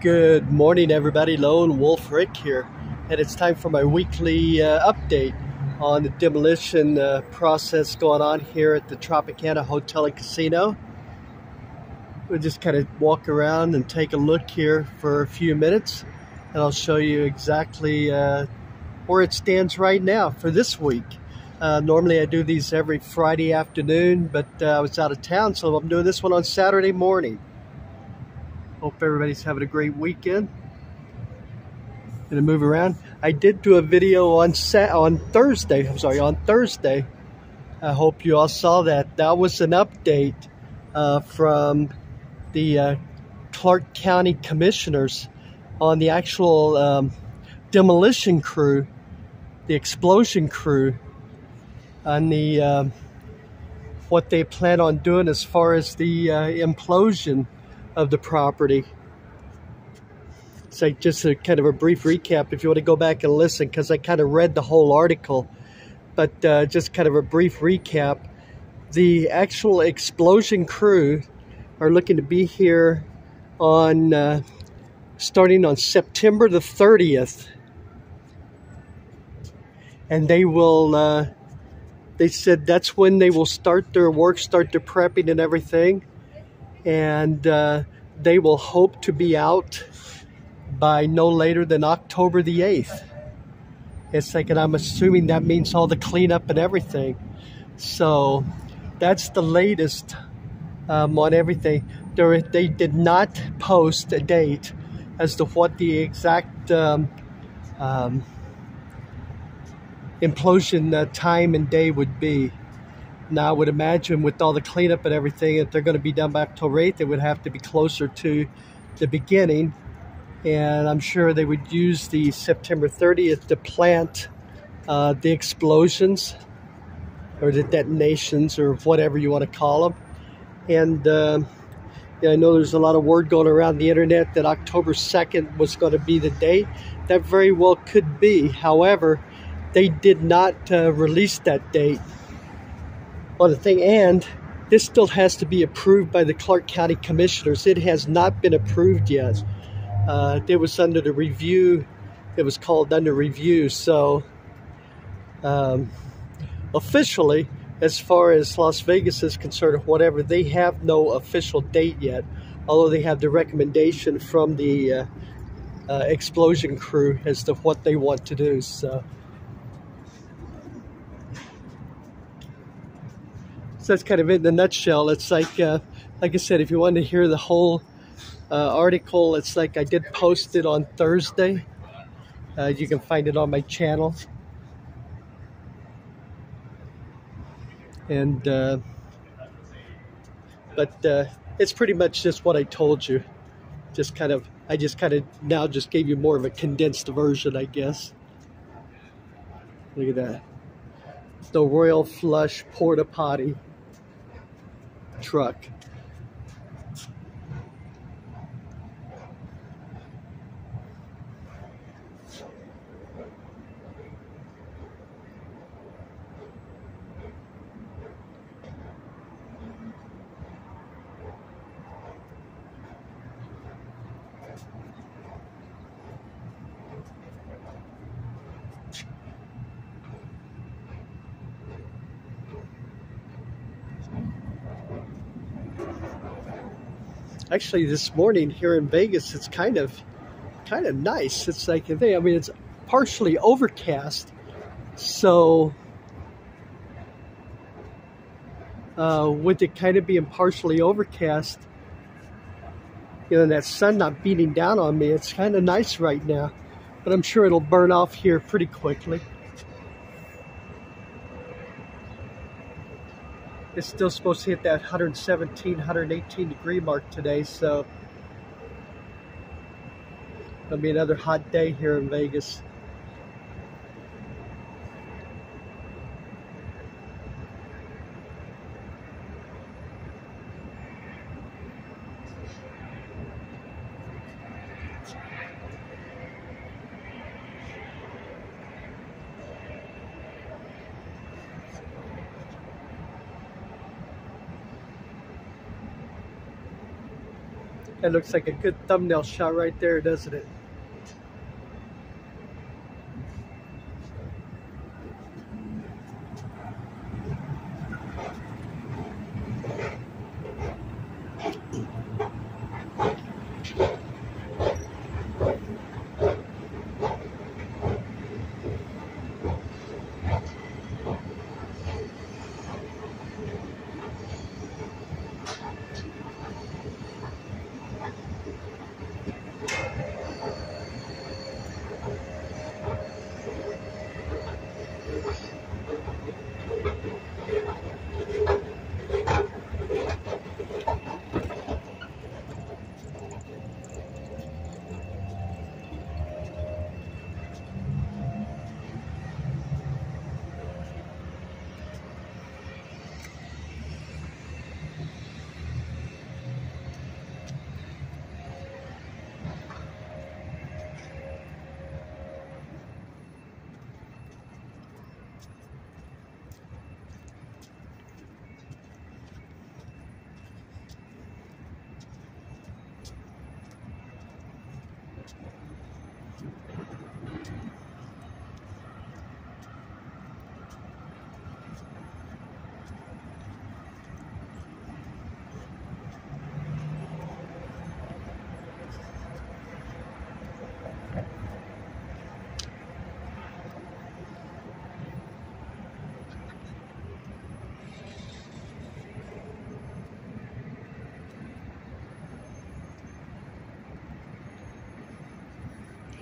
Good morning, everybody. Lone Wulf Rick here, and it's time for my weekly uh, update on the demolition uh, process going on here at the Tropicana Hotel and Casino. We'll just kind of walk around and take a look here for a few minutes, and I'll show you exactly uh, where it stands right now for this week. Uh, normally I do these every Friday afternoon, but uh, I was out of town, so I'm doing this one on Saturday morning. Hope everybody's having a great weekend. Gonna move around. I did do a video on set on Thursday. I'm sorry, on Thursday. I hope you all saw that. That was an update uh, from the uh, Clark County Commissioners on the actual um, demolition crew, the explosion crew, on the um, what they plan on doing as far as the uh, implosion of the property. Like just a kind of a brief recap if you want to go back and listen because I kind of read the whole article, but uh, just kind of a brief recap. The actual explosion crew are looking to be here on uh, starting on September the 30th, and they will. Uh, they said that's when they will start their work, start their prepping and everything and uh, they will hope to be out by no later than October the 8th. It's like, and I'm assuming that means all the cleanup and everything. So that's the latest um, on everything. There, they did not post a date as to what the exact um, um, implosion uh, time and day would be. Now, I would imagine with all the cleanup and everything, if they're going to be done by October 8th, it would have to be closer to the beginning. And I'm sure they would use the September 30th to plant uh, the explosions or the detonations or whatever you want to call them. And uh, yeah, I know there's a lot of word going around the internet that October 2nd was going to be the date. That very well could be. However, they did not uh, release that date on the thing. And this still has to be approved by the Clark County Commissioners. It has not been approved yet. Uh, it was under the review. It was called under review. So um, officially, as far as Las Vegas is concerned or whatever, they have no official date yet. Although they have the recommendation from the uh, uh, explosion crew as to what they want to do. So. So that's kind of it in a nutshell. It's like, uh, like I said, if you want to hear the whole uh, article, it's like I did post it on Thursday. Uh, you can find it on my channel. And, uh, but uh, it's pretty much just what I told you. Just kind of, I just kind of now just gave you more of a condensed version, I guess. Look at that. The Royal Flush Porta Potty truck. Actually this morning here in Vegas, it's kind of kind of nice. It's like I mean, it's partially overcast, so uh, with it kind of being partially overcast, you know, that sun not beating down on me, it's kind of nice right now. But I'm sure it'll burn off here pretty quickly. It's still supposed to hit that 117, 118 degree mark today, so it'll be another hot day here in Vegas. That looks like a good thumbnail shot right there, doesn't it?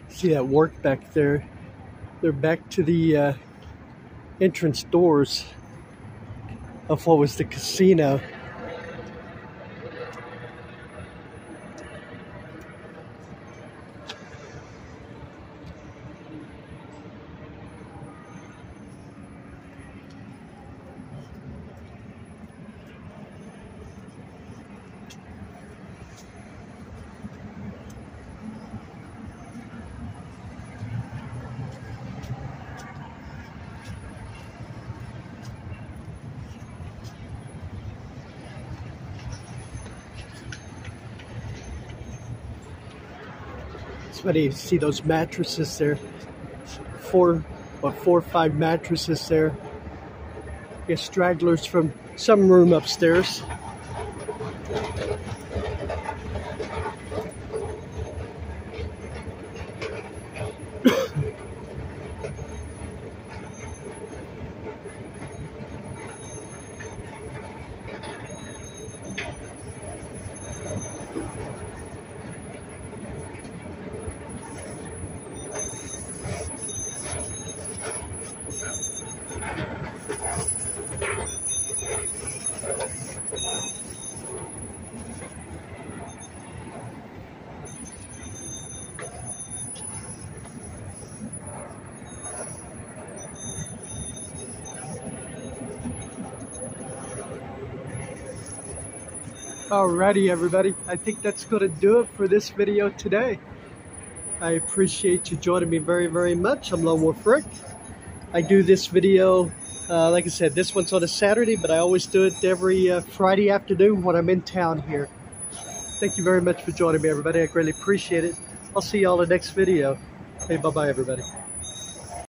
See that work back there? They're back to the uh, entrance doors of what was the casino. It's funny you see those mattresses there. Four, what, four or five mattresses there. Get stragglers from some room upstairs. Alrighty everybody, I think that's going to do it for this video today. I appreciate you joining me very, very much. I'm Lone Wulf Rick. I do this video, uh, like I said, this one's on a Saturday, but I always do it every uh, Friday afternoon when I'm in town here. Thank you very much for joining me everybody. I greatly appreciate it. I'll see you all in the next video. Hey, bye-bye everybody.